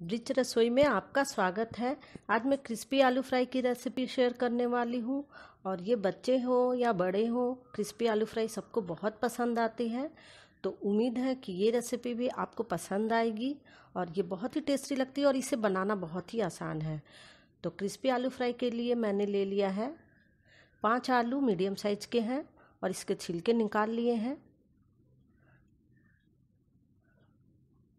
Bridge रसोई में आपका स्वागत है। आज मैं क्रिस्पी आलू फ्राई की रेसिपी शेयर करने वाली हूँ और ये बच्चे हो या बड़े हो, क्रिस्पी आलू फ्राई सबको बहुत पसंद आती है। तो उम्मीद है कि ये रेसिपी भी आपको पसंद आएगी और ये बहुत ही टेस्टी लगती है और इसे बनाना बहुत ही आसान है। तो क्रिस्पी आलू फ्राई के लिए मैंने ले लिया है। पाँच आलू मीडियम साइज़ के हैं और इसके छिलके निकाल लिए हैं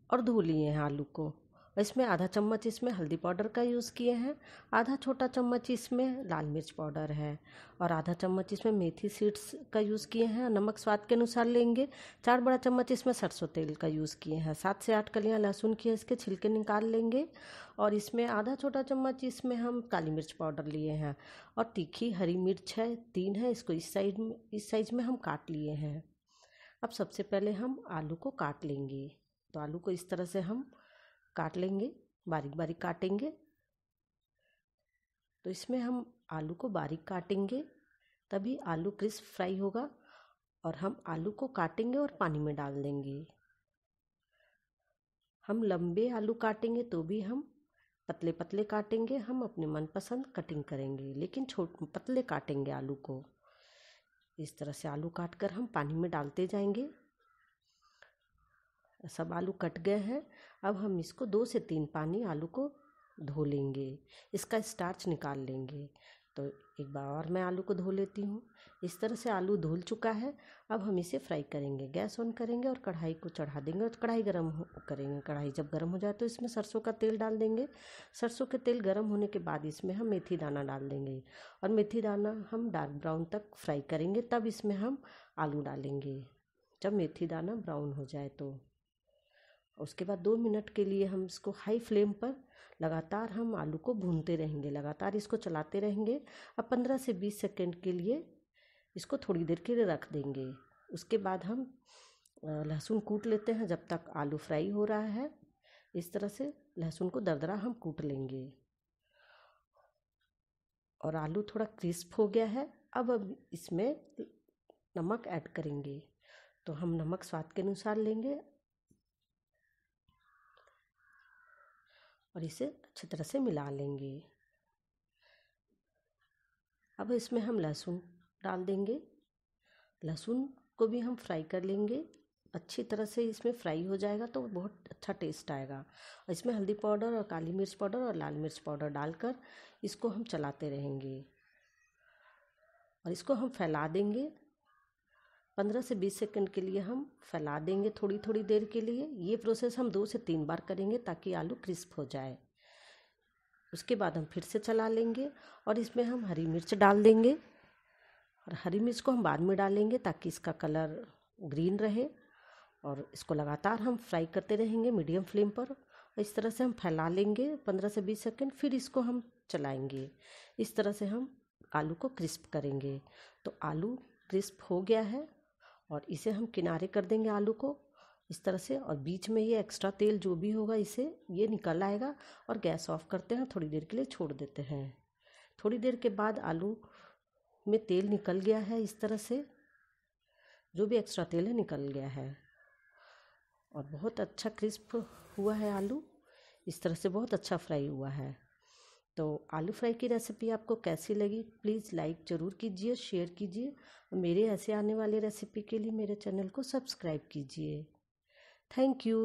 और धो लिए हैं आलू को। इसमें आधा चम्मच इसमें हल्दी पाउडर का यूज़ किए हैं, आधा छोटा चम्मच इसमें लाल मिर्च पाउडर है और आधा चम्मच इसमें मेथी सीड्स का यूज़ किए हैं, नमक स्वाद के अनुसार लेंगे। चार बड़ा चम्मच इसमें सरसों तेल का यूज़ किए हैं, सात से आठ कलियाँ लहसुन की इसके छिलके निकाल लेंगे और इसमें आधा छोटा चम्मच इसमें हम काली मिर्च पाउडर लिए हैं और तीखी हरी मिर्च है, तीन है, इसको इस साइड में, इस साइज़ में हम काट लिए हैं। अब सबसे पहले हम आलू को काट लेंगे। तो आलू को इस तरह से हम काट लेंगे बारीक बारीक काटेंगे। तो इसमें हम आलू को बारीक काटेंगे, तभी आलू क्रिस्प फ्राई होगा और हम आलू को काटेंगे और पानी में डाल देंगे। हम लंबे आलू काटेंगे तो भी हम पतले पतले काटेंगे, हम अपने मनपसंद कटिंग करेंगे, लेकिन छोट, पतले काटेंगे आलू को। इस तरह से आलू काट कर हम पानी में डालते जाएँगे। सब आलू कट गए हैं। अब हम इसको दो से तीन पानी आलू को धो लेंगे। इसका स्टार्च निकाल लेंगे। तो एक बार और मैं आलू को धो लेती हूँ। इस तरह से आलू धुल चुका है। अब हम इसे फ्राई करेंगे। गैस ऑन करेंगे और कढ़ाई को चढ़ा देंगे और कढ़ाई गर्म करेंगे। कढ़ाई जब गर्म हो जाए तो इसमें सरसों का तेल डाल देंगे। सरसों के तेल गर्म होने के बाद इसमें हम मेथी दाना डाल देंगे। और मेथी दाना हम डार्क ब्राउन तक फ्राई करेंगे। तब इसमें हम आलू डालेंगे। जब मेथी दाना ब्राउन हो जाए तो। उसके बाद दो मिनट के लिए हम इसको हाई फ्लेम पर लगातार हम आलू को भूनते रहेंगे, लगातार इसको चलाते रहेंगे। अब पंद्रह से बीस सेकेंड के लिए इसको थोड़ी देर के लिए रख देंगे। उसके बाद हम लहसुन कूट लेते हैं जब तक आलू फ्राई हो रहा है। इस तरह से लहसुन को दरदरा हम कूट लेंगे। और आलू थोड़ा क्रिस्प हो गया है। अब अब इसमें नमक ऐड करेंगे। तो हम नमक स्वाद के अनुसार लेंगे। और इसे अच्छी तरह से मिला लेंगे। अब इसमें हम लहसुन डाल देंगे। लहसुन को भी हम फ्राई कर लेंगे। अच्छी तरह से इसमें फ्राई हो जाएगा तो बहुत अच्छा टेस्ट आएगा। और इसमें हल्दी पाउडर और काली मिर्च पाउडर और लाल मिर्च पाउडर डालकर इसको हम चलाते रहेंगे। और इसको हम फैला देंगे। पंद्रह से बीस सेकंड के लिए हम फैला देंगे थोड़ी थोड़ी देर के लिए। ये प्रोसेस हम दो से तीन बार करेंगे ताकि आलू क्रिस्प हो जाए। उसके बाद हम फिर से चला लेंगे और इसमें हम हरी मिर्च डाल देंगे और हरी मिर्च को हम बाद में डालेंगे ताकि इसका कलर ग्रीन रहे और इसको लगातार हम फ्राई करते रहेंगे मीडियम फ्लेम पर। इस तरह से हम फैला लेंगे पंद्रह से बीस सेकंड, फिर इसको हम चलाएँगे। इस तरह से हम आलू को क्रिस्प करेंगे। तो आलू क्रिस्प हो गया है। और इसे हम किनारे कर देंगे आलू को इस तरह से और बीच में ये एक्स्ट्रा तेल जो भी होगा इसे ये निकल आएगा और गैस ऑफ़ करते हैं, थोड़ी देर के लिए छोड़ देते हैं। थोड़ी देर के बाद आलू में तेल निकल गया है इस तरह से, जो भी एक्स्ट्रा तेल है निकल गया है। और बहुत अच्छा क्रिस्प हुआ है आलू, इस तरह से बहुत अच्छा फ्राई हुआ है। तो आलू फ्राई की रेसिपी आपको कैसी लगी? प्लीज़ लाइक ज़रूर कीजिए, शेयर कीजिए मेरे ऐसे आने वाले रेसिपी के लिए मेरे चैनल को सब्सक्राइब कीजिए। Thank you.